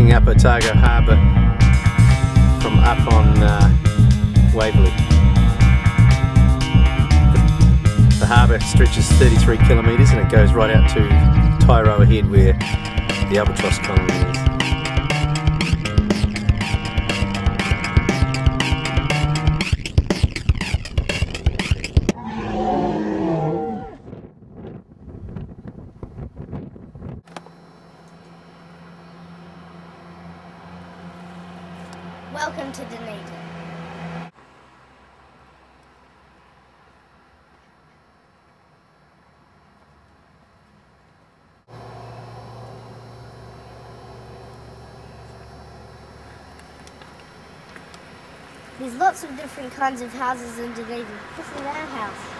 Looking up Otago Harbour from up on uh, Waverley. The harbour stretches 33 kilometres and it goes right out to Taiaroa Head where the albatross colony is. Welcome to Dunedin. There's lots of different kinds of houses in Dunedin. This is our house.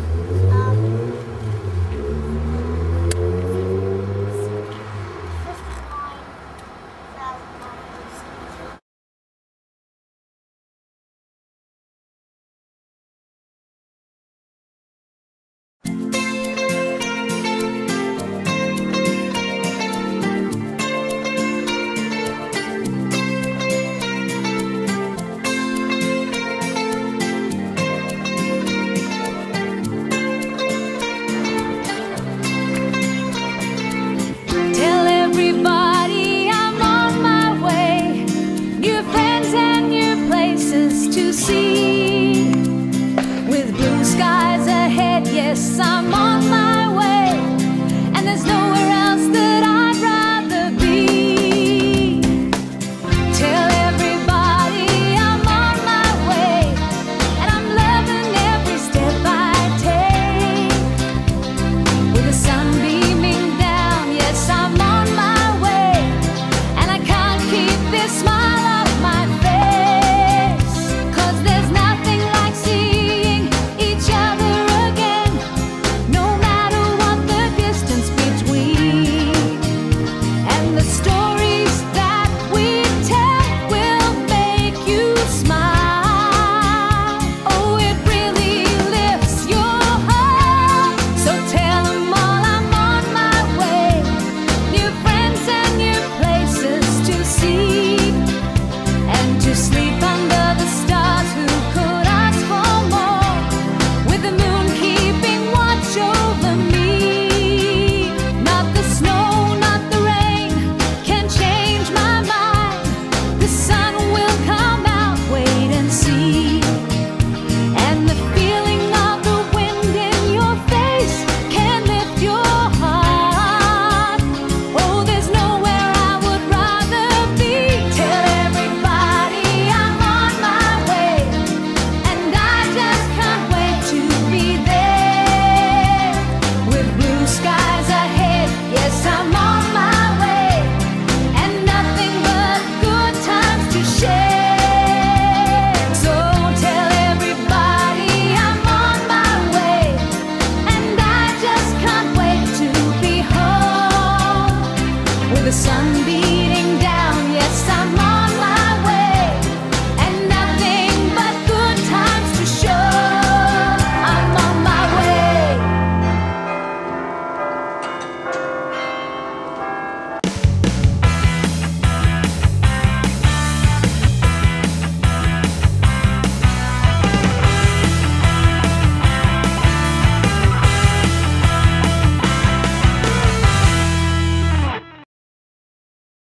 with a sunbeam.